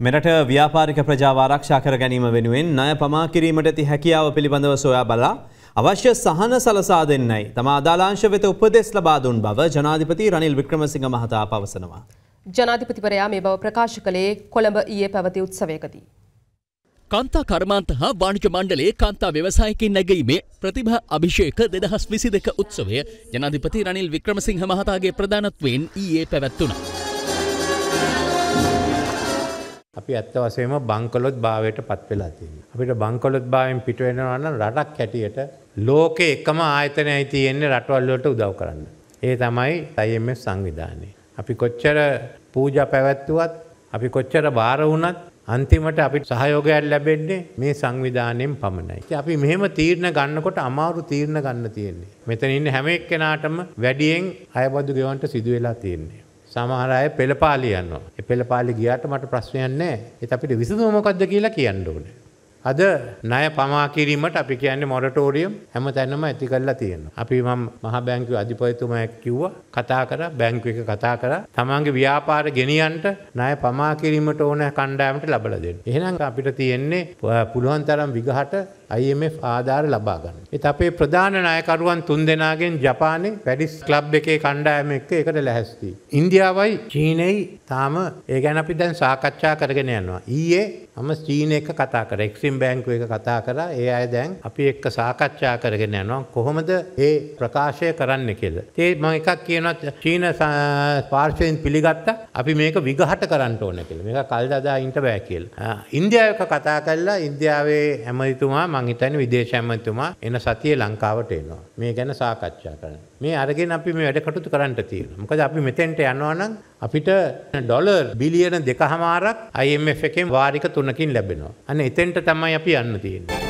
මෙරට ව්‍යාපාරික ප්‍රජාව ආරක්ෂා කර ගැනීම වෙනුවෙන් ණය පමා කිරීමට ඇති හැකියාව පිළිබඳව සොයා බලා අවශ්‍ය සහන සලසා දෙන්නයි තම අදාලාංශ වෙත උපදෙස් ලබා දුන් බව ජනාධිපති රනිල් වික්‍රමසිංහ මහතා පවසනවා. ජනාධිපතිවරයා මේ බව ප්‍රකාශ කළේ කොළඹ ඊයේ පැවති උත්සවයකදී. කාන්තා කර්මාන්ත හා වාණිජ මණ්ඩලයේ කාන්තා ව්‍යවසායකින් නැගීමේ ප්‍රතිභා අභිෂේක දෙදහස් විසි දෙක උත්සවය ජනාධිපති රනිල් වික්‍රමසිංහ මහතාගේ ප්‍රධානත්වයෙන් ඊයේ පැවැත්වුණා. අපි ඇත්ත වශයෙන්ම බංකොලොත් භාවයට පත් වෙලා තියෙනවා. අපිට බංකොලොත් භාවයෙන් පිට වෙනවා නම් රටක් හැටියට ලෝකේ එකම ආයතනයයි තියෙන්නේ රටවල් වලට උදව් කරන්න. ඒ තමයි IMF සංවිධානය. අපි කොච්චර පූජා පැවැත්වුවත් අපි කොච්චර බාර වුණත් අන්තිමට අපි සහයෝගයක් ලැබෙන්නේ මේ සංවිධානයෙන් පමණයි. අපි මෙහෙම තීරණ ගන්නකොට අමාරු තීරණ ගන්න තියෙන්නේ. මෙතන ඉන්න හැම එක්කෙනාටම වැඩියෙන් අයබදු ගෙවන්ට සිදු වෙලා තියෙන්නේ. සමහර අය පෙළපාලි යනවා. ඒ පෙළපාලි ගියාට මට ප්‍රශ්නයක් නැහැ. ඒත් අපිට විසඳුම මොකද්ද කියලා කියන්න ඕනේ. අද ණය පමා කිරීමට අපි කියන්නේ මොරටෝරියම් හැම තැනම ඇති කරලා තියෙනවා. අපි මම මහ බැංකුවේ අධිපතිතුමා කිව්වා කතා කරා බැංකුව එක කතා කරා තමන්ගේ ව්‍යාපාර ගෙනියන්න ණය පමා කිරීමට ඕන කණ්ඩායමට ලබලා දෙන්න. එහෙනම් අපිට තියෙන්නේ පුළුවන් තරම් විගහට IMF ආධාර ලබා ගන්න. ඒත් අපේ ප්‍රධාන නායකරුවන් තුන්දෙනාගෙන් ජපානයේ පැරිස් ක්ලබ් එකේ කණ්ඩායම එක්ක ඒකට ලැහැස්ති. ඉන්දියාවයි චීනයයි තාම ඒ ගැන අපි දැන් සාකච්ඡා කරගෙන යනවා. ඊයේ මම චීන එක කතා කරා. එක්සිම් බැංකුව එක කතා කරා. ඒ අය දැන් අපි එක්ක සාකච්ඡා කරගෙන යනවා. කොහොමද ඒ ප්‍රකාශය කරන්න කියලා. ඒ මම එකක් කියනවා චීන පාර්ශවයෙන් පිළිගත්තා. අපි මේක විගහට කරන්න ඕන කියලා. මේක කල් දදා ඉන්න බෑ කියලා. ඉන්දියාව එක කතා කළා. ඉන්දියාවේ ඇමතිතුමා මං හිතන්නේ විදේශ ඇමතිතුමා එන සතියේ ලංකාවට එනවා. මේ ගැන සාකච්ඡා කරන්න. මේ අරගෙන අපි මේ වැඩ කටයුතු කරන්න තියෙනවා. මොකද අපි මෙතෙන්ට යනවා නම් අපිට ඩොලර් බිලියන දෙකහමාරක් IMF එකෙන් වාරික තුනකින් ලැබෙනවා. අන්න එතෙන්ට තමයි අපි යන්න තියෙන්නේ.